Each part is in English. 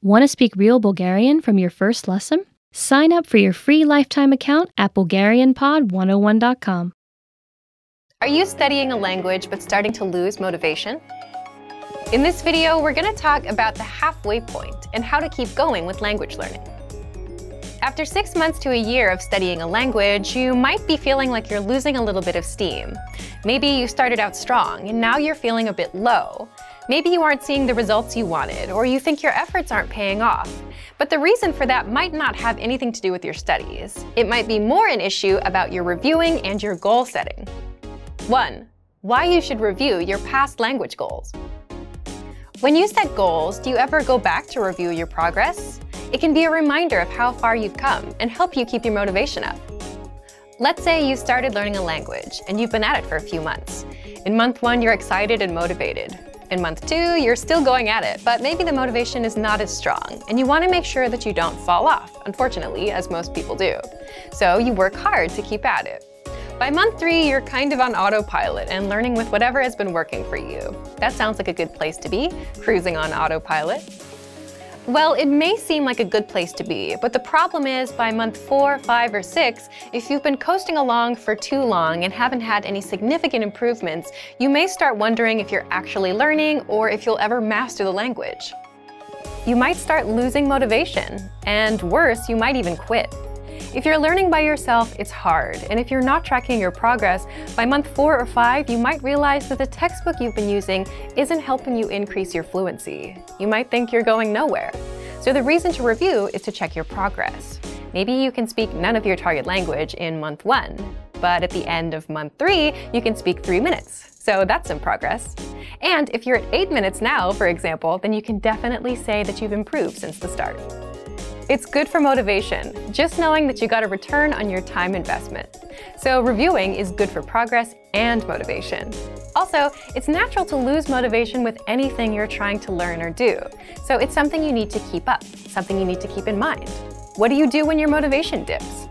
Want to speak real Bulgarian from your first lesson? Sign up for your free lifetime account at BulgarianPod101.com. Are you studying a language but starting to lose motivation? In this video, we're going to talk about the halfway point and how to keep going with language learning. After six months to a year of studying a language, you might be feeling like you're losing a little bit of steam. Maybe you started out strong and now you're feeling a bit low. Maybe you aren't seeing the results you wanted, or you think your efforts aren't paying off. But the reason for that might not have anything to do with your studies. It might be more an issue about your reviewing and your goal setting. 1. Why you should review your past language goals. When you set goals, do you ever go back to review your progress? It can be a reminder of how far you've come and help you keep your motivation up. Let's say you started learning a language and you've been at it for a few months. In month one, you're excited and motivated. In month two, you're still going at it, but maybe the motivation is not as strong, and you want to make sure that you don't fall off, unfortunately, as most people do. So you work hard to keep at it. By month three, you're kind of on autopilot and learning with whatever has been working for you. That sounds like a good place to be, cruising on autopilot. Well, it may seem like a good place to be, but the problem is by month four, five, or six, if you've been coasting along for too long and haven't had any significant improvements, you may start wondering if you're actually learning or if you'll ever master the language. You might start losing motivation, and worse, you might even quit. If you're learning by yourself, it's hard, and if you're not tracking your progress, by month four or five, you might realize that the textbook you've been using isn't helping you increase your fluency. You might think you're going nowhere. So the reason to review is to check your progress. Maybe you can speak none of your target language in month one, but at the end of month three, you can speak three minutes. So that's some progress. And if you're at eight minutes now, for example, then you can definitely say that you've improved since the start. It's good for motivation, just knowing that you got a return on your time investment. So reviewing is good for progress and motivation. Also, it's natural to lose motivation with anything you're trying to learn or do. So it's something you need to keep up, something you need to keep in mind. What do you do when your motivation dips?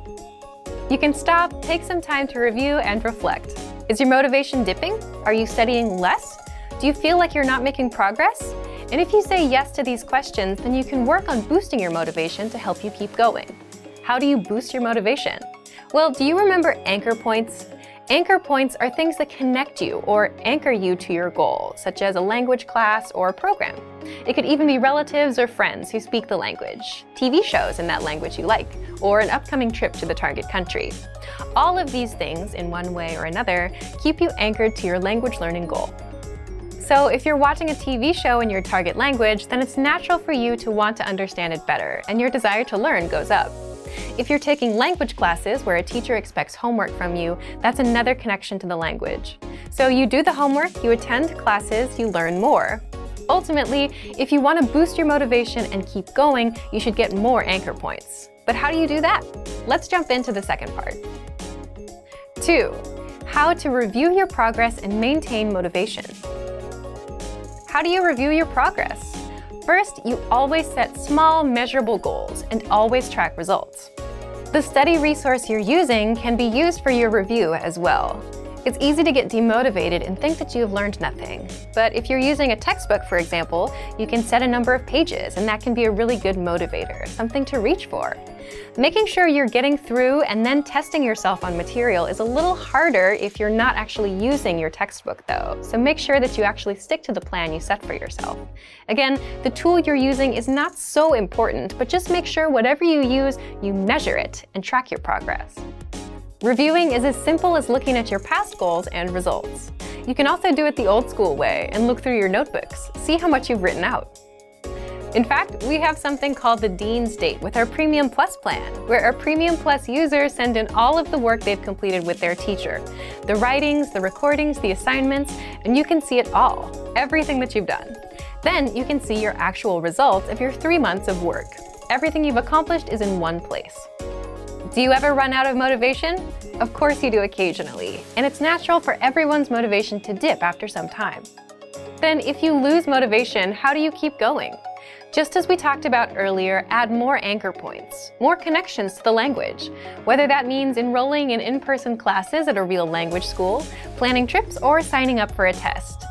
You can stop, take some time to review and reflect. Is your motivation dipping? Are you studying less? Do you feel like you're not making progress? And if you say yes to these questions, then you can work on boosting your motivation to help you keep going. How do you boost your motivation? Well, do you remember anchor points? Anchor points are things that connect you or anchor you to your goal, such as a language class or a program. It could even be relatives or friends who speak the language, TV shows in that language you like, or an upcoming trip to the target country. All of these things, in one way or another, keep you anchored to your language learning goal. So if you're watching a TV show in your target language, then it's natural for you to want to understand it better, and your desire to learn goes up. If you're taking language classes where a teacher expects homework from you, that's another connection to the language. So you do the homework, you attend classes, you learn more. Ultimately, if you want to boost your motivation and keep going, you should get more anchor points. But how do you do that? Let's jump into the second part. 2. How to review your progress and maintain motivation. How do you review your progress? First, you always set small, measurable goals and always track results. The study resource you're using can be used for your review as well. It's easy to get demotivated and think that you have learned nothing. But if you're using a textbook, for example, you can set a number of pages, and that can be a really good motivator, something to reach for. Making sure you're getting through and then testing yourself on material is a little harder if you're not actually using your textbook though, so make sure that you actually stick to the plan you set for yourself. Again, the tool you're using is not so important, but just make sure whatever you use, you measure it and track your progress. Reviewing is as simple as looking at your past goals and results. You can also do it the old school way and look through your notebooks, see how much you've written out. In fact, we have something called the Dean's Date with our Premium Plus plan, where our Premium Plus users send in all of the work they've completed with their teacher. The writings, the recordings, the assignments, and you can see it all, everything that you've done. Then you can see your actual results of your three months of work. Everything you've accomplished is in one place. Do you ever run out of motivation? Of course you do occasionally, and it's natural for everyone's motivation to dip after some time. Then if you lose motivation, how do you keep going? Just as we talked about earlier, add more anchor points, more connections to the language, whether that means enrolling in in-person classes at a real language school, planning trips, or signing up for a test.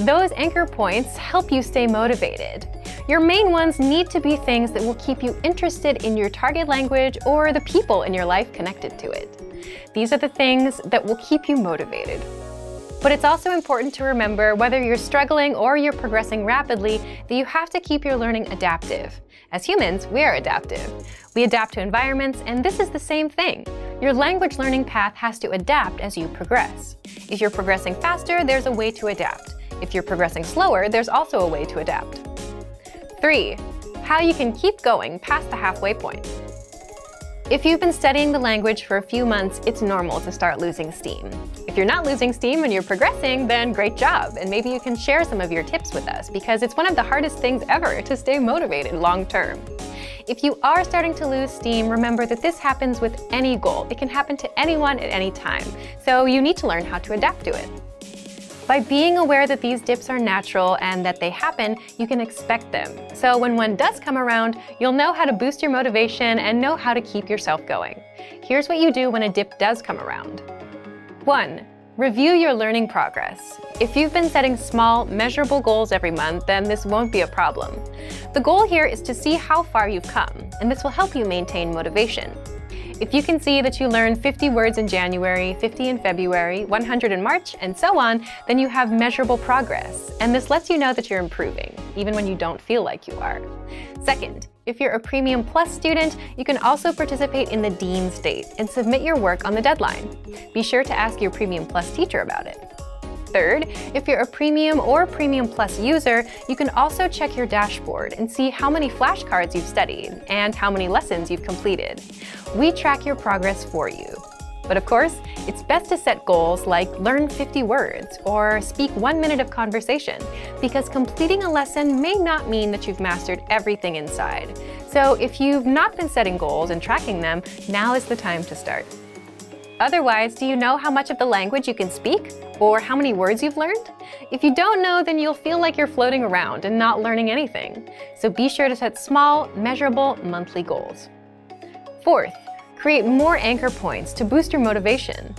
Those anchor points help you stay motivated. Your main ones need to be things that will keep you interested in your target language or the people in your life connected to it. These are the things that will keep you motivated. But it's also important to remember whether you're struggling or you're progressing rapidly that you have to keep your learning adaptive. As humans, we are adaptive. We adapt to environments, and this is the same thing. Your language learning path has to adapt as you progress. If you're progressing faster, there's a way to adapt. If you're progressing slower, there's also a way to adapt. 3. How you can keep going past the halfway point. If you've been studying the language for a few months, it's normal to start losing steam. If you're not losing steam and you're progressing, then great job, and maybe you can share some of your tips with us because it's one of the hardest things ever to stay motivated long term. If you are starting to lose steam, remember that this happens with any goal. It can happen to anyone at any time, so you need to learn how to adapt to it. By being aware that these dips are natural and that they happen, you can expect them. So when one does come around, you'll know how to boost your motivation and know how to keep yourself going. Here's what you do when a dip does come around. 1. Review your learning progress. If you've been setting small, measurable goals every month, then this won't be a problem. The goal here is to see how far you've come, and this will help you maintain motivation. If you can see that you learned 50 words in January, 50 in February, 100 in March, and so on, then you have measurable progress. And this lets you know that you're improving, even when you don't feel like you are. Second, if you're a Premium Plus student, you can also participate in the Dean's Date and submit your work on the deadline. Be sure to ask your Premium Plus teacher about it. Third, if you're a Premium or Premium Plus user, you can also check your dashboard and see how many flashcards you've studied and how many lessons you've completed. We track your progress for you. But of course, it's best to set goals like learn 50 words or speak one minute of conversation, because completing a lesson may not mean that you've mastered everything inside. So if you've not been setting goals and tracking them, now is the time to start. Otherwise, do you know how much of the language you can speak? Or how many words you've learned? If you don't know, then you'll feel like you're floating around and not learning anything. So be sure to set small, measurable monthly goals. Fourth, create more anchor points to boost your motivation.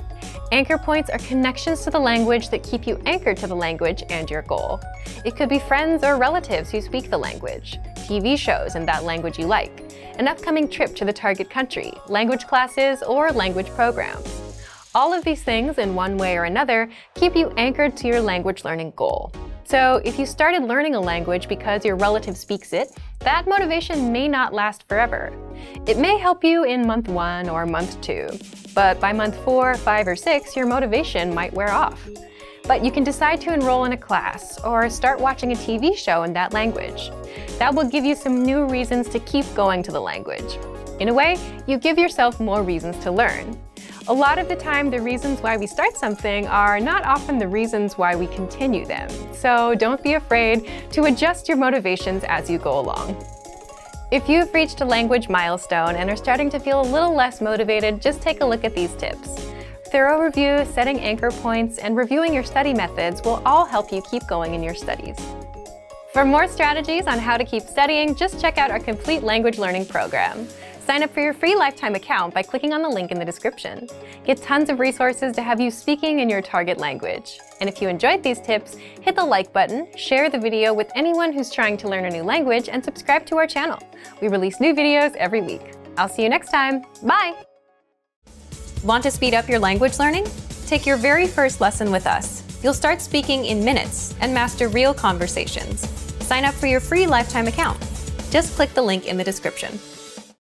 Anchor points are connections to the language that keep you anchored to the language and your goal. It could be friends or relatives who speak the language, TV shows in that language you like, an upcoming trip to the target country, language classes, or language programs. All of these things, in one way or another, keep you anchored to your language learning goal. So if you started learning a language because your relative speaks it, that motivation may not last forever. It may help you in month one or month two, but by month four, five, or six, your motivation might wear off. But you can decide to enroll in a class or start watching a TV show in that language. That will give you some new reasons to keep going to the language. In a way, you give yourself more reasons to learn. A lot of the time, the reasons why we start something are not often the reasons why we continue them. So don't be afraid to adjust your motivations as you go along. If you've reached a language milestone and are starting to feel a little less motivated, just take a look at these tips. Thorough review, setting anchor points, and reviewing your study methods will all help you keep going in your studies. For more strategies on how to keep studying, just check out our complete language learning program. Sign up for your free lifetime account by clicking on the link in the description. Get tons of resources to have you speaking in your target language. And if you enjoyed these tips, hit the like button, share the video with anyone who's trying to learn a new language, and subscribe to our channel. We release new videos every week. I'll see you next time. Bye! Want to speed up your language learning? Take your very first lesson with us. You'll start speaking in minutes and master real conversations. Sign up for your free lifetime account. Just click the link in the description.